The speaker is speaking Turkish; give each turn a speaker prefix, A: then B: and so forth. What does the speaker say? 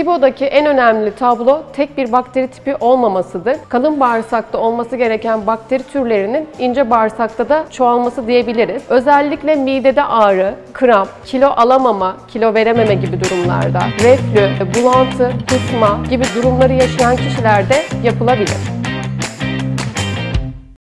A: SIBO'daki en önemli tablo tek bir bakteri tipi olmamasıdır. Kalın bağırsakta olması gereken bakteri türlerinin ince bağırsakta da çoğalması diyebiliriz. Özellikle midede ağrı, kramp, kilo alamama, kilo verememe gibi durumlarda, reflü, bulantı, kusma gibi durumları yaşayan kişilerde yapılabilir.